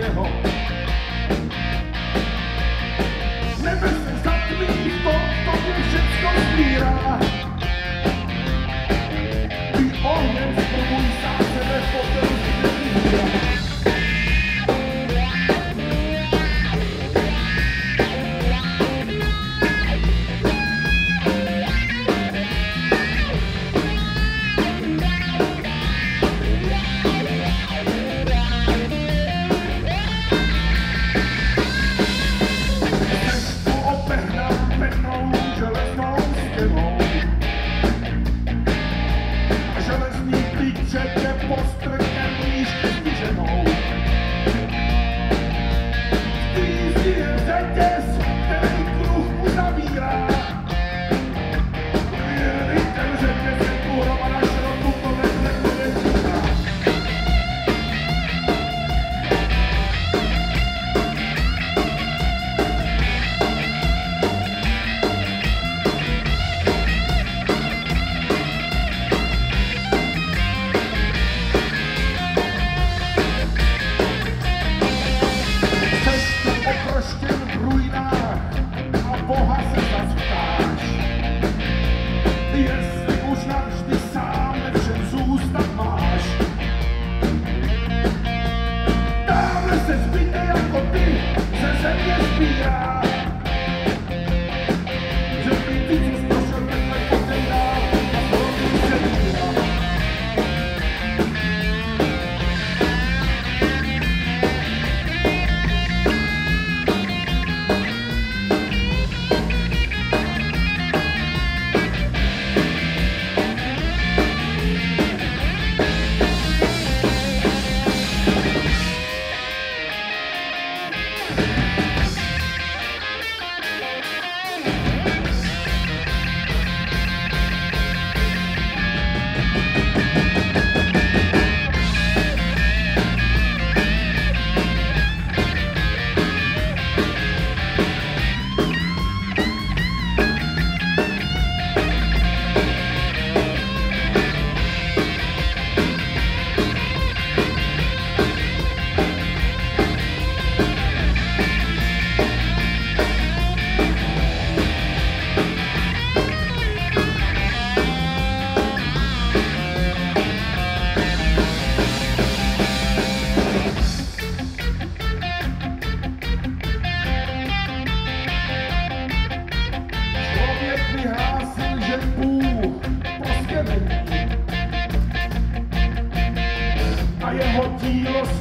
their home.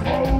Oh.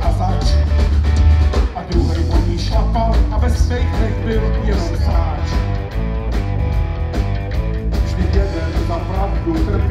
A zač. A druhý po ní šlapal a ve svých dnech byl jenom sáč. Vždy jeden zapravdu trpěl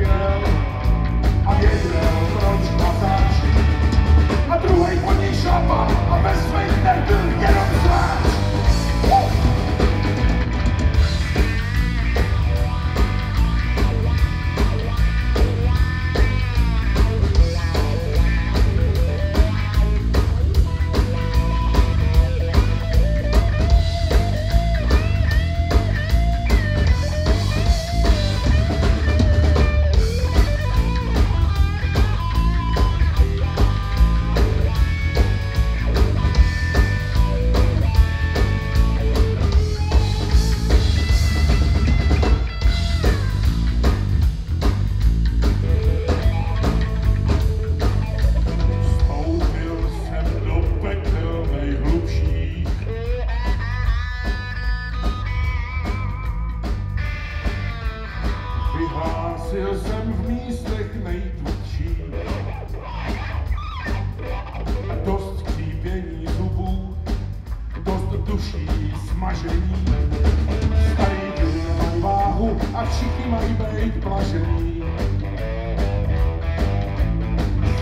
váhu a všichni mají být blažení.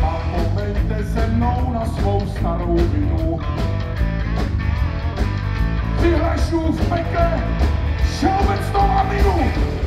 Zapomeňte se mnou na svou starou vinu. Vyhlašu v pekle všeobecnou aminu.